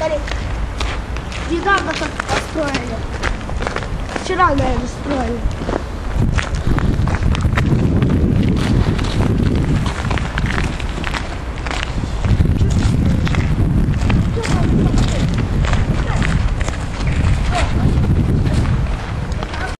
скорее. Недавно так построили. Вчера, наверное, строили.